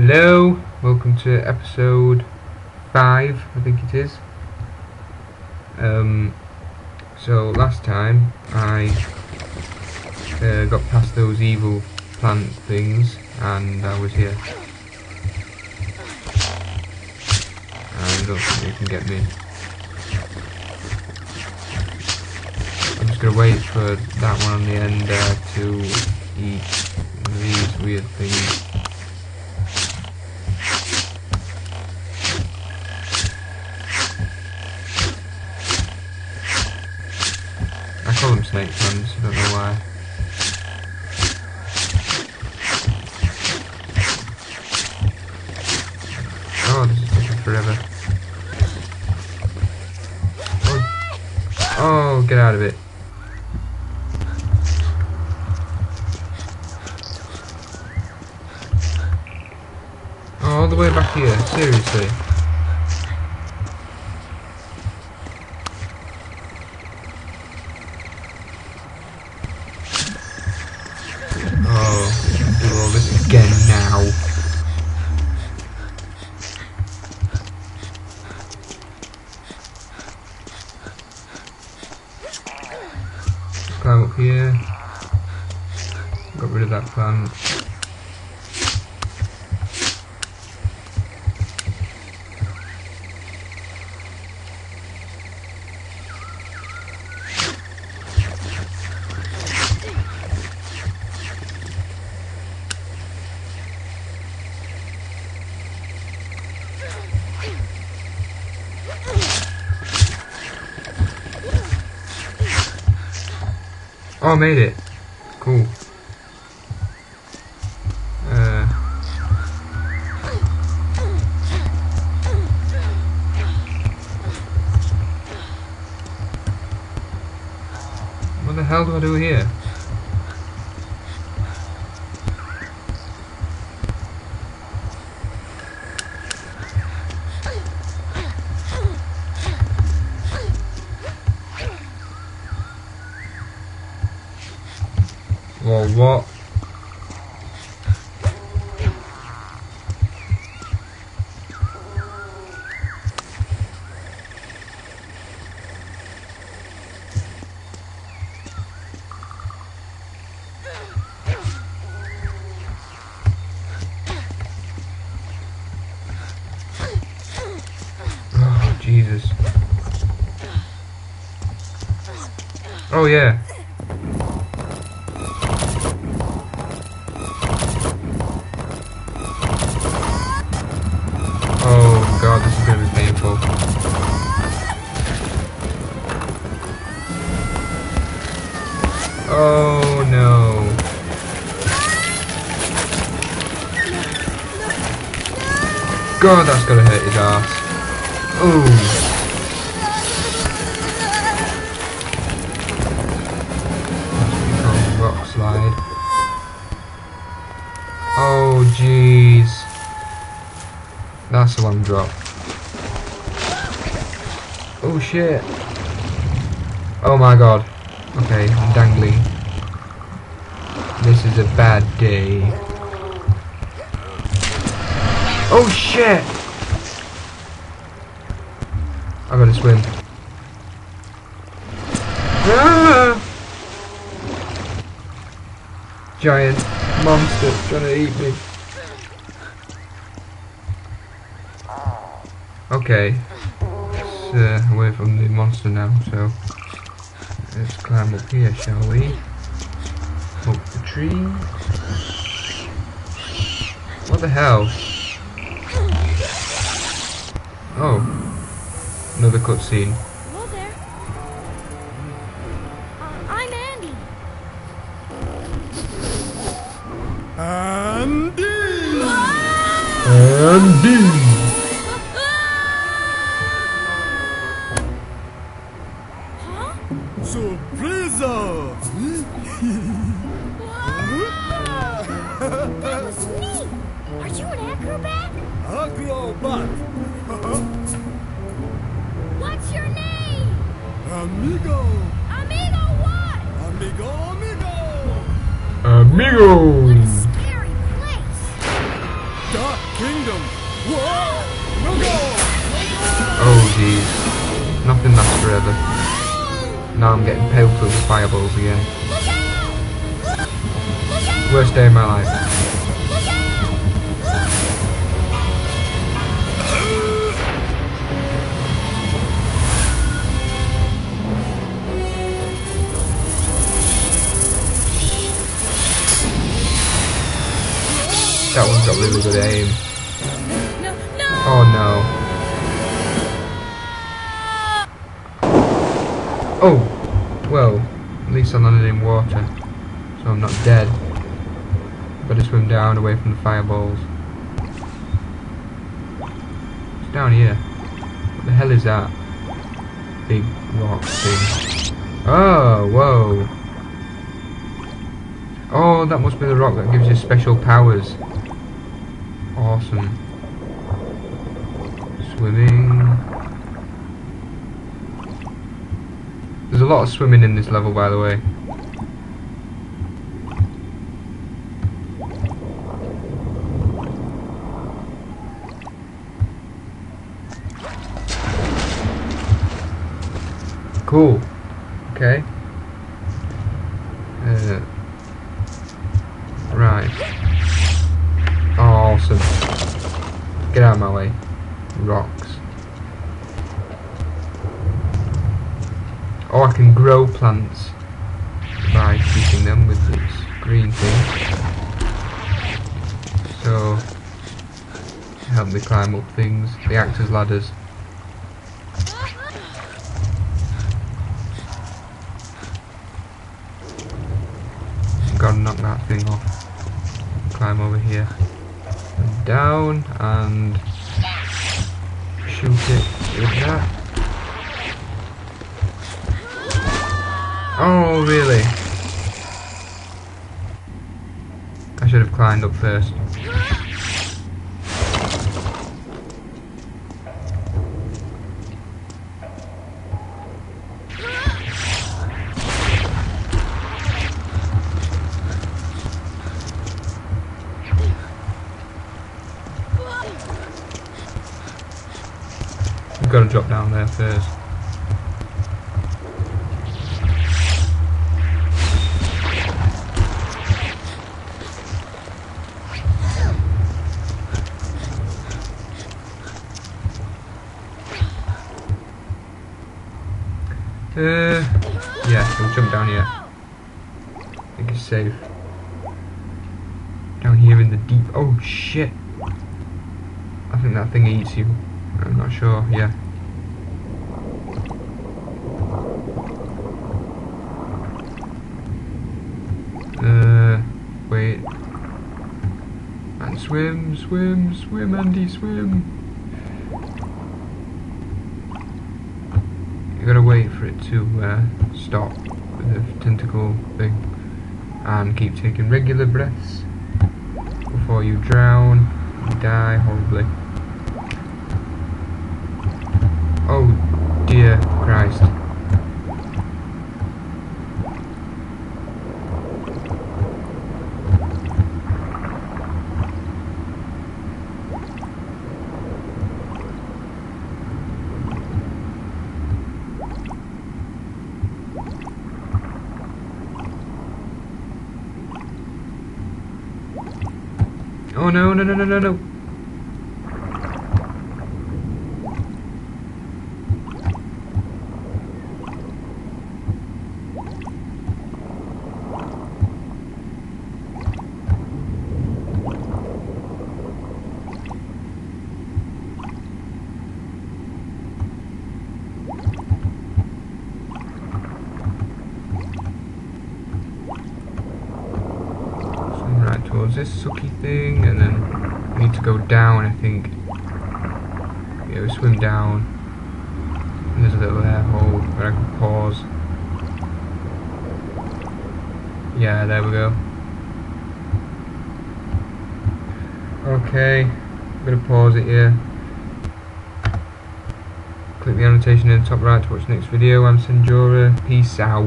Hello, welcome to episode 5, I think it is. Um, so last time I uh, got past those evil plant things and I was here. And I don't think they can get me. I'm just gonna wait for that one on the end uh, to eat these weird things. Snake I don't know why. Oh, this is taking forever. Oh. oh, get out of it. Oh, all the way back here, seriously. Oh, I made it. Cool. Uh, what the hell do I do here? What? Oh, Jesus. Oh, yeah. God, that's gonna hurt his ass. Oh. Rock slide. Oh jeez. That's a long drop. Oh shit. Oh my god. Okay, I'm dangling. This is a bad day. Oh shit! I gotta swim. Ah! Giant monster trying to eat me. Okay, it's uh, away from the monster now, so let's climb up here, shall we? Up the tree. What the hell? Oh, another cutscene. Hello there. Uh, I'm Andy. Andy! Huh? Surpresa! That was me. Are you an acrobat? Acrobat! Amigo! Amigo what? Amigo, amigo! What a scary place. Duck! kingdom. Whoa! No go! Oh jeez. Nothing lasts forever. Now I'm getting pelted with fireballs again. Worst day of my life. One's really good aim. No, no! Oh no. Oh! Well, at least I landed in water, so I'm not dead. Better swim down away from the fireballs. It's down here. What the hell is that? Big rock thing. Oh, whoa. Oh, that must be the rock that gives you special powers. Awesome. Swimming. There's a lot of swimming in this level, by the way. Cool. Okay. Uh, right. Get out of my way. Rocks. Oh, I can grow plants by shooting them with this green thing. So, help me climb up things. They act as ladders. Gotta knock that thing off. Climb over here. Down and shoot it with that. Oh, really? I should have climbed up first. You've got to drop down there first. Uh, yeah, we'll jump down here. I think it's safe. Down here in the deep. Oh shit! I think that thing eats you. I'm not sure. Yeah. Uh, wait. And swim, swim, swim, Andy, swim. You gotta wait for it to uh, stop with the tentacle thing and keep taking regular breaths before you drown and die horribly. Oh dear Christ. Oh no, no, no, no, no, no. Swim right towards this sucky thing, and then we need to go down, I think. Yeah, we swim down. And there's a little air hole where I can pause. Yeah, there we go. Okay, I'm gonna pause it here. Click the annotation in the top right to watch the next video. I'm Senjora. Peace out.